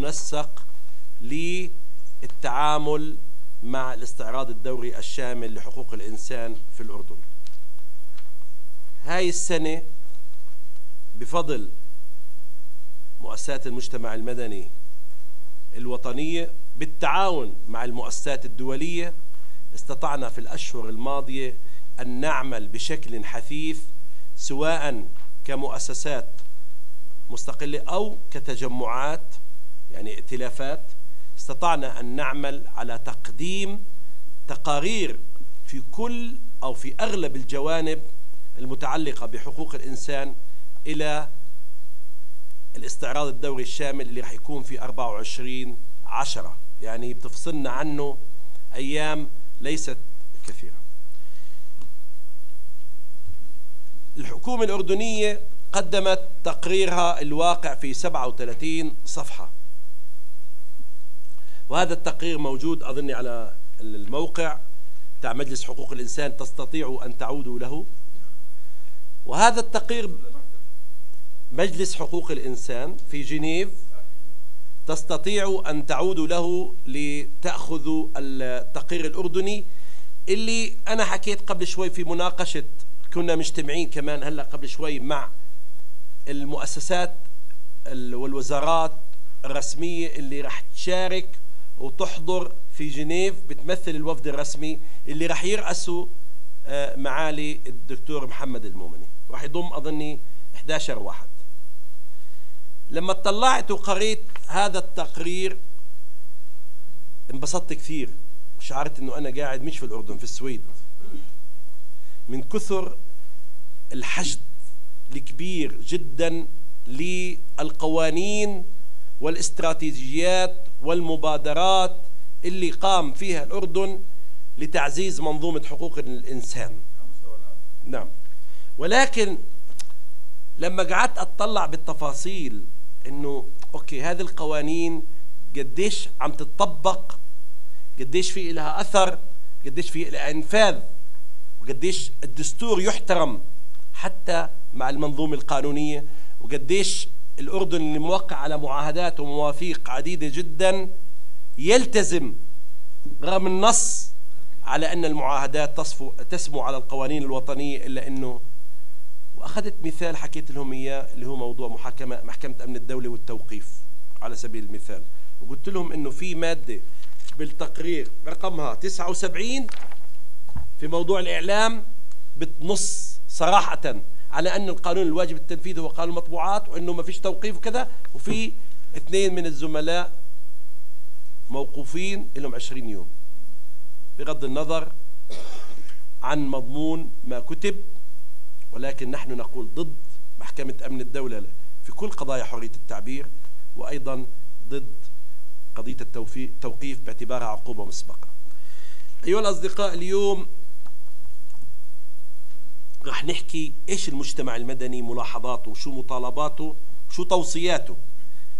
المنسق للتعامل مع الاستعراض الدوري الشامل لحقوق الإنسان في الأردن. هاي السنة بفضل مؤسسات المجتمع المدني الوطنية بالتعاون مع المؤسسات الدولية استطعنا في الأشهر الماضية أن نعمل بشكل حثيث سواء كمؤسسات مستقلة أو كتجمعات يعني ائتلافات استطعنا أن نعمل على تقديم تقارير في كل أو في أغلب الجوانب المتعلقة بحقوق الإنسان إلى الاستعراض الدوري الشامل اللي راح يكون في 24 عشرة. يعني بتفصلنا عنه أيام ليست كثيرة. الحكومة الأردنية قدمت تقريرها الواقع في 37 صفحة. وهذا التقرير موجود أظني على الموقع تاع مجلس حقوق الإنسان تستطيعوا أن تعودوا له. وهذا التقرير مجلس حقوق الإنسان في جنيف تستطيعوا أن تعودوا له لتأخذوا التقرير الأردني اللي أنا حكيت قبل شوي في مناقشة كنا مجتمعين كمان هلأ قبل شوي مع المؤسسات والوزارات الرسمية اللي راح تشارك وتحضر في جنيف بتمثل الوفد الرسمي اللي راح يرأسوا آه، معالي الدكتور محمد المؤمني. راح يضم أظني 11 واحد. لما اطلعت وقريت هذا التقرير انبسطت كثير وشعرت إنه أنا قاعد مش في الأردن في السويد. من كثر الحشد الكبير جدا للقوانين والاستراتيجيات والمبادرات اللي قام فيها الأردن لتعزيز منظومة حقوق الإنسان. نعم. ولكن لما قعدت أطلع بالتفاصيل إنه أوكي هذه القوانين قديش عم تطبق قديش في لها أثر قديش في لها إنفاذ وقديش الدستور يحترم حتى مع المنظومة القانونية وقديش الأردن اللي موقع على معاهدات ومواثيق عديدة جدا يلتزم رغم النص على أن المعاهدات تصفو تسمو على القوانين الوطنية إلا أنه وأخذت مثال حكيت لهم إياه اللي هو موضوع محاكمة محكمة أمن الدولة والتوقيف على سبيل المثال. وقلت لهم أنه في مادة بالتقرير رقمها 79 في موضوع الإعلام بتنص صراحة على أن القانون الواجب التنفيذ هو قانون المطبوعات وأنه ما فيش توقيف وكذا وفي اثنين من الزملاء موقوفين لهم 20 يوم. بغض النظر عن مضمون ما كتب ولكن نحن نقول ضد محكمة أمن الدولة في كل قضايا حرية التعبير وأيضا ضد قضية التوقيف باعتبارها عقوبة مسبقة. أيها الأصدقاء اليوم راح نحكي إيش المجتمع المدني ملاحظاته شو مطالباته شو توصياته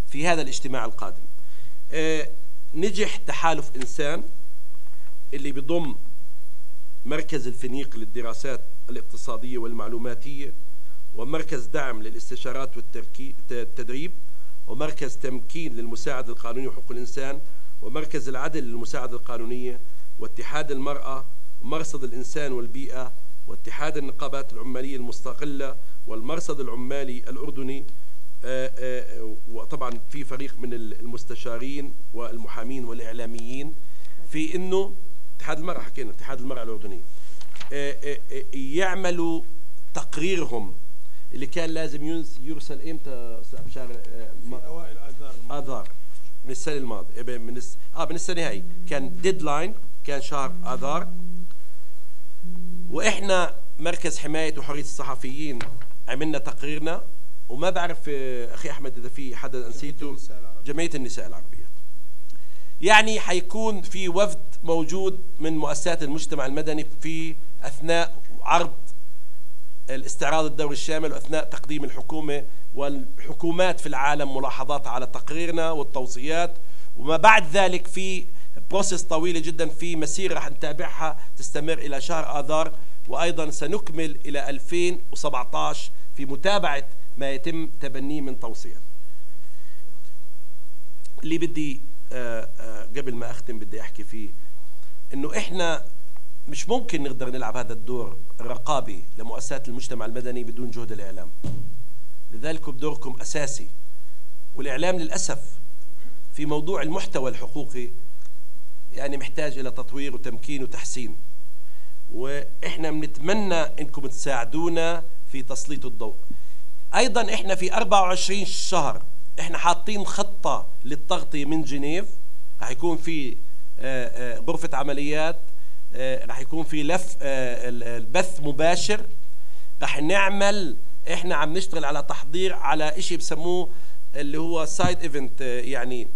في هذا الاجتماع القادم. آه نجح تحالف إنسان اللي بضم مركز الفنيق للدراسات الاقتصادية والمعلوماتية ومركز دعم للاستشارات والتدريب ومركز تمكين للمساعد القانوني وحقوق الإنسان ومركز العدل للمساعدة القانونية واتحاد المرأة ومرصد الإنسان والبيئة واتحاد النقابات العمالية المستقلة والمرصد العمالي الأردني آه، آه، وطبعا في فريق من المستشارين والمحامين والإعلاميين في أنه اتحاد المرأة حكينا اتحاد المرأة الأردني آه، يعملوا تقريرهم اللي كان لازم يرسل إمتى شهر في أوائل اذار آذار من السنة الماضية من الس... آه من السنة هاي كان ديدلاين كان شهر آذار وإحنا مركز حماية وحرية الصحفيين عملنا تقريرنا وما بعرف آه، أخي أحمد إذا في حدا نسيته. جمعيه النساء العربيات يعني حيكون في وفد موجود من مؤسسات المجتمع المدني في أثناء عرض الاستعراض الدوري الشامل وأثناء تقديم الحكومة والحكومات في العالم ملاحظات على تقريرنا والتوصيات. وما بعد ذلك في بروسيس طويلة جدا في مسيرة رح نتابعها تستمر إلى شهر آذار وأيضا سنكمل إلى 2017 في متابعة ما يتم تبنيه من توصيات اللي بدي آه، آه، قبل ما أختم بدي أحكي فيه إنه إحنا مش ممكن نقدر نلعب هذا الدور الرقابي لمؤسسات المجتمع المدني بدون جهد الإعلام. لذلك بدوركم أساسي. والإعلام للأسف في موضوع المحتوى الحقوقي يعني محتاج إلى تطوير وتمكين وتحسين. وإحنا بنتمنى إنكم تساعدونا في تسليط الضوء. أيضا إحنا في 24 شهر إحنا حاطين خطة للتغطية من جنيف. رح يكون في آه، آه، غرفة عمليات آه، رح يكون في لف البث مباشر. رح نعمل إحنا عم نشتغل على تحضير على شيء بسموه اللي هو side event يعني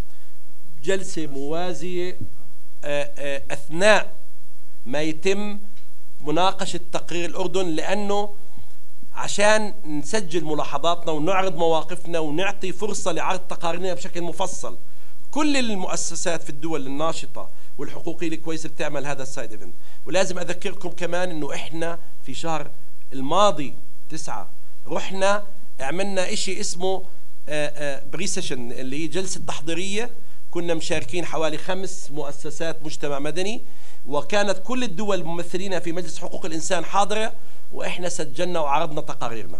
جلسة موازية أثناء ما يتم مناقشة تقرير الأردن لأنه عشان نسجل ملاحظاتنا ونعرض مواقفنا ونعطي فرصة لعرض تقاريرنا بشكل مفصل. كل المؤسسات في الدول الناشطة والحقوقية الكويسة بتعمل هذا ال side event ولازم أذكركم كمان أنه إحنا في شهر الماضي تسعة رحنا عملنا إشي اسمه pre-session اللي هي جلسة تحضيرية كنا مشاركين حوالي خمس مؤسسات مجتمع مدني وكانت كل الدول ممثلين في مجلس حقوق الإنسان حاضرة وإحنا سجلنا وعرضنا تقاريرنا.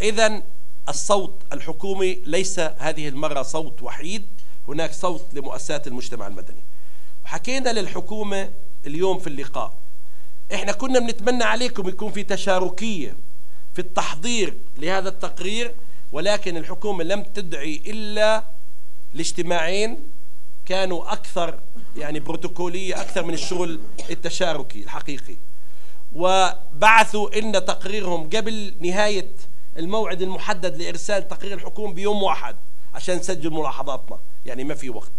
اذا الصوت الحكومي ليس هذه المرة صوت وحيد هناك صوت لمؤسسات المجتمع المدني. وحكينا للحكومة اليوم في اللقاء إحنا كنا بنتمنى عليكم يكون في تشاركية في التحضير لهذا التقرير ولكن الحكومة لم تدعي إلا الاجتماعين كانوا أكثر يعني بروتوكولية أكثر من الشغل التشاركي الحقيقي. وبعثوا لنا تقريرهم قبل نهاية الموعد المحدد لإرسال تقرير الحكومة بيوم واحد عشان نسجل ملاحظاتنا. يعني ما في وقت.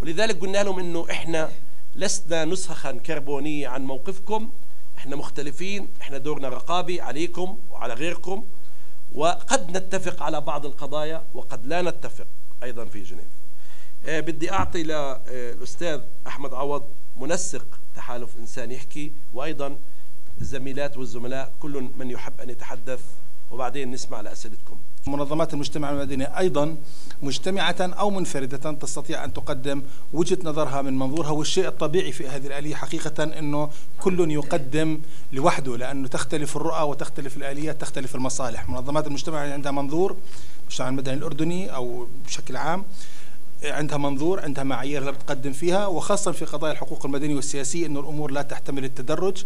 ولذلك قلنا لهم إنه إحنا لسنا نسخا كربونية عن موقفكم. إحنا مختلفين إحنا دورنا رقابي عليكم وعلى غيركم. وقد نتفق على بعض القضايا وقد لا نتفق أيضا في جنيف. بدي أعطي للأستاذ أحمد عوض منسق تحالف إنسان يحكي وأيضا الزميلات والزملاء كل من يحب أن يتحدث وبعدين نسمع لأسئلتكم. منظمات المجتمع المدني أيضا مجتمعة أو منفردة تستطيع أن تقدم وجهة نظرها من منظورها والشيء الطبيعي في هذه الآلية حقيقة أنه كل يقدم لوحده لأنه تختلف الرؤى وتختلف الآليات تختلف المصالح. منظمات المجتمع عندها منظور المجتمع المدني الأردني أو بشكل عام عندها منظور عندها معايير بتقدم فيها وخاصة في قضايا الحقوق المدنية والسياسية أن الأمور لا تحتمل التدرج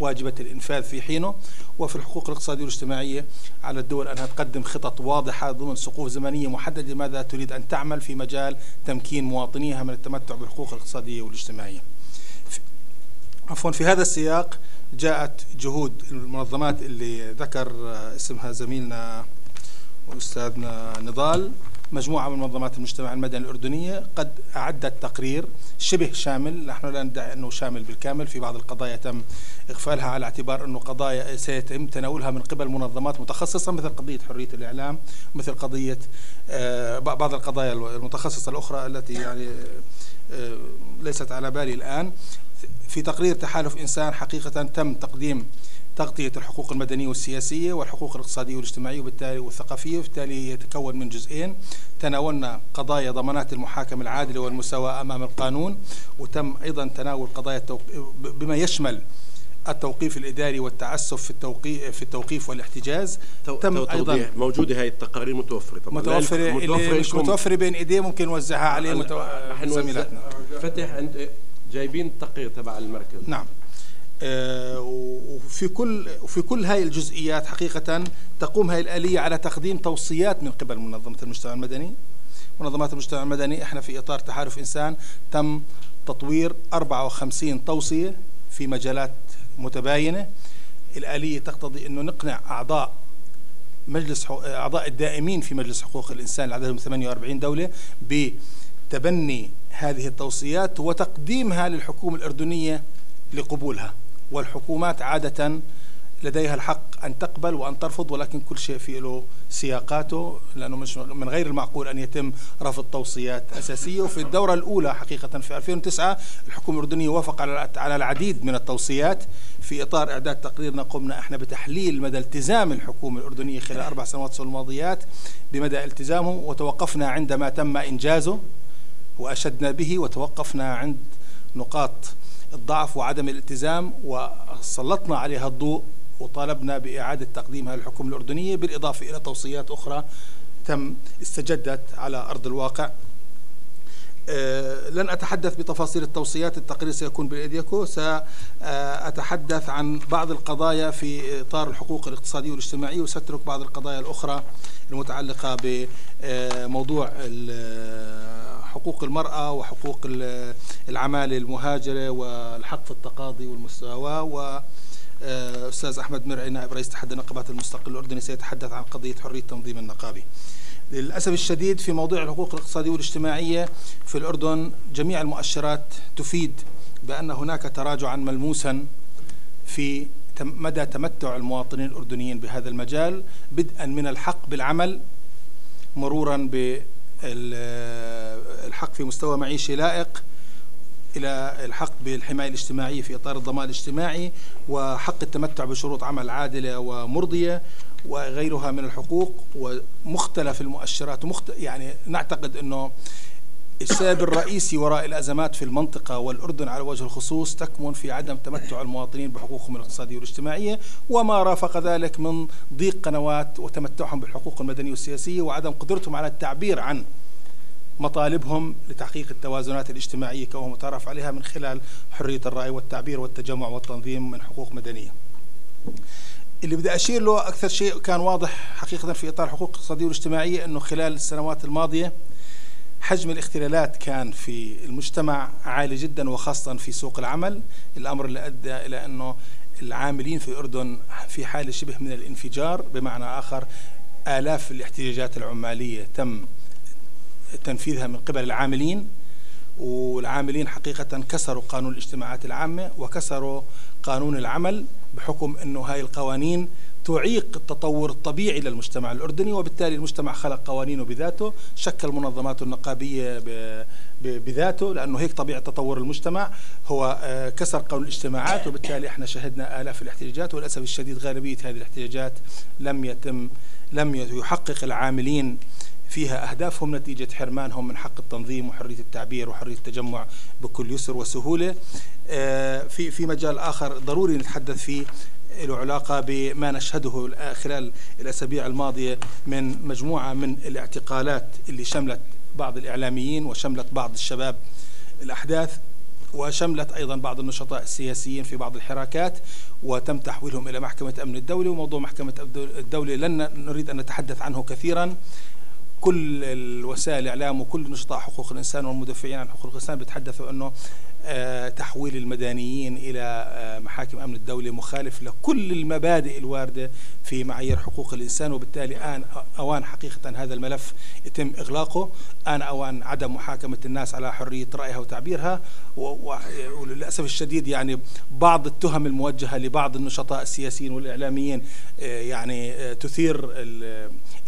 واجبة الإنفاذ في حينه. وفي الحقوق الاقتصادية والاجتماعية على الدول أنها تقدم خطط واضحة ضمن سقوف زمنية محددة لماذا تريد أن تعمل في مجال تمكين مواطنيها من التمتع بالحقوق الاقتصادية والاجتماعية. عفوا في هذا السياق جاءت جهود المنظمات اللي ذكر اسمها زميلنا وأستاذنا نضال. مجموعة من منظمات المجتمع المدني الأردنية قد أعدت تقرير شبه شامل. نحن لا ندعي أنه شامل بالكامل. في بعض القضايا تم إغفالها على اعتبار أنه قضايا سيتم تناولها من قبل منظمات متخصصة مثل قضية حرية الإعلام مثل قضية آه، بعض القضايا المتخصصة الأخرى التي يعني آه، ليست على بالي الآن. في تقرير تحالف إنسان حقيقة تم تقديم تغطية الحقوق المدنية والسياسية والحقوق الاقتصادية والاجتماعية وبالتالي والثقافية وبالتالي يتكون من جزئين. تناولنا قضايا ضمانات المحاكمة العادلة والمساواة أمام القانون وتم أيضا تناول قضايا بما يشمل التوقيف الإداري والتعسف في التوقيف في التوقيف والاحتجاز. تم أيضا موجودة هاي التقارير متوفرة طبعا. متوفرة اللي مش متوفرة بين إيديه ممكن نوزعها عليه متو... زميلاتنا فتح انت جايبين التقرير تبع المركز. نعم. وفي كل وفي كل هاي الجزئيات حقيقة تقوم هاي الآلية على تقديم توصيات من قبل منظمة المجتمع المدني. منظمات المجتمع المدني إحنا في إطار تحالف إنسان تم تطوير 54 توصية في مجالات متباينة. الآلية تقتضي أنه نقنع أعضاء مجلس أعضاء الدائمين في مجلس حقوق الإنسان عددهم 48 دولة بتبني هذه التوصيات وتقديمها للحكومة الأردنية لقبولها. والحكومات عادة لديها الحق أن تقبل وأن ترفض ولكن كل شيء في له سياقاته لأنه مش من غير المعقول أن يتم رفض توصيات أساسية. وفي الدورة الأولى حقيقة في 2009 الحكومة الأردنية وافق على على العديد من التوصيات في إطار إعداد تقريرنا قمنا إحنا بتحليل مدى التزام الحكومة الأردنية خلال أربع سنوات الماضيات بمدى التزامه وتوقفنا عندما تم إنجازه وأشدنا به وتوقفنا عند نقاط الضعف وعدم الالتزام وسلطنا عليها الضوء وطالبنا بإعادة تقديمها للحكومة الأردنية بالإضافة إلى توصيات أخرى تم استجدت على أرض الواقع. آه، لن أتحدث بتفاصيل التوصيات التقرير سيكون بإيديكم سأتحدث عن بعض القضايا في إطار الحقوق الاقتصادية والاجتماعية وستترك بعض القضايا الأخرى المتعلقة بموضوع حقوق المرأة وحقوق العمالة المهاجرة والحق في التقاضي والمساواة و أستاذ أحمد مرعي نائب رئيس اتحاد النقابات المستقل الأردني سيتحدث عن قضية حرية تنظيم النقابي. للأسف الشديد في موضوع الحقوق الاقتصادية والاجتماعية في الأردن جميع المؤشرات تفيد بأن هناك تراجعا ملموسا في مدى تمتع المواطنين الأردنيين بهذا المجال بدءا من الحق بالعمل مرورا بالحق في مستوى معيشي لائق إلى الحق بالحماية الاجتماعية في إطار الضمان الاجتماعي وحق التمتع بشروط عمل عادلة ومرضية وغيرها من الحقوق ومختلف المؤشرات. ومخت... يعني نعتقد أنه السبب الرئيسي وراء الأزمات في المنطقة والأردن على وجه الخصوص تكمن في عدم تمتع المواطنين بحقوقهم الاقتصادية والاجتماعية وما رافق ذلك من ضيق قنوات وتمتعهم بالحقوق المدنية والسياسية وعدم قدرتهم على التعبير عن مطالبهم لتحقيق التوازنات الاجتماعية كما متعرف عليها من خلال حرية الرأي والتعبير والتجمع والتنظيم من حقوق مدنية. اللي بدي أشير له أكثر شيء كان واضح حقيقة في إطار الحقوق الاقتصادية والاجتماعية أنه خلال السنوات الماضية حجم الاختلالات كان في المجتمع عالي جدا وخاصة في سوق العمل. الأمر اللي أدى إلى أنه العاملين في الأردن في حالة شبه من الانفجار. بمعنى آخر آلاف الاحتجاجات العمالية تم تنفيذها من قبل العاملين والعاملين حقيقة كسروا قانون الاجتماعات العامة وكسروا قانون العمل بحكم أنه هاي القوانين تعيق التطور الطبيعي للمجتمع الأردني وبالتالي المجتمع خلق قوانينه بذاته شكل منظماته النقابية بذاته لأنه هيك طبيعة تطور المجتمع. هو آه، كسر قانون الاجتماعات وبالتالي إحنا شهدنا آلاف الاحتجاجات وللأسف الشديد غالبية هذه الاحتجاجات لم يتم لم يحقق العاملين فيها أهدافهم نتيجة حرمانهم من حق التنظيم وحرية التعبير وحرية التجمع بكل يسر وسهولة. آه، في في مجال آخر ضروري نتحدث فيه له علاقة بما نشهده خلال الأسابيع الماضية من مجموعة من الاعتقالات اللي شملت بعض الإعلاميين وشملت بعض الشباب الأحداث وشملت أيضا بعض النشطاء السياسيين في بعض الحراكات وتم تحويلهم إلى محكمة أمن الدولة. وموضوع محكمة الدولة لن نريد أن نتحدث عنه كثيرا. كل الوسائل الإعلام وكل نشطاء حقوق الإنسان والمدافعين عن حقوق الإنسان بيتحدثوا آه، تحويل المدنيين إلى آه، محاكم أمن الدولة مخالف لكل المبادئ الواردة في معايير حقوق الإنسان وبالتالي آن أوان حقيقة هذا الملف يتم إغلاقه. آن أوان عدم محاكمة الناس على حرية رأيها وتعبيرها. وللأسف الشديد يعني بعض التهم الموجهة لبعض النشطاء السياسيين والإعلاميين آه، يعني تثير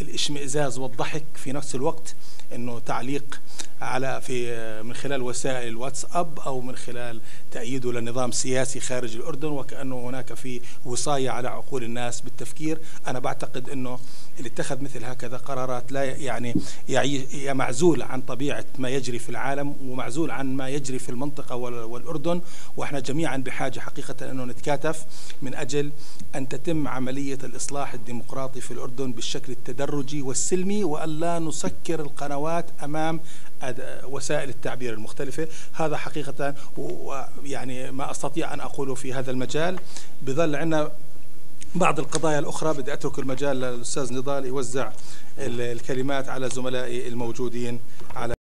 الاشمئزاز والضحك في نفس الوقت إنه تعليق على في من خلال وسائل الواتساب من خلال تأييده لنظام سياسي خارج الأردن وكأنه هناك في وصاية على عقول الناس بالتفكير. أنا بعتقد أنه اللي اتخذ مثل هكذا قرارات لا يعني يعني معزول عن طبيعة ما يجري في العالم ومعزول عن ما يجري في المنطقة والأردن. وإحنا جميعا بحاجة حقيقة أنه نتكاتف من أجل أن تتم عملية الإصلاح الديمقراطي في الأردن بالشكل التدرجي والسلمي وألا نسكر القنوات أمام وسائل التعبير المختلفة. هذا حقيقة يعني ما أستطيع أن أقوله في هذا المجال. بظل عندنا بعض القضايا الأخرى. بدي أترك المجال للأستاذ نضال يوزع الكلمات على زملائي الموجودين على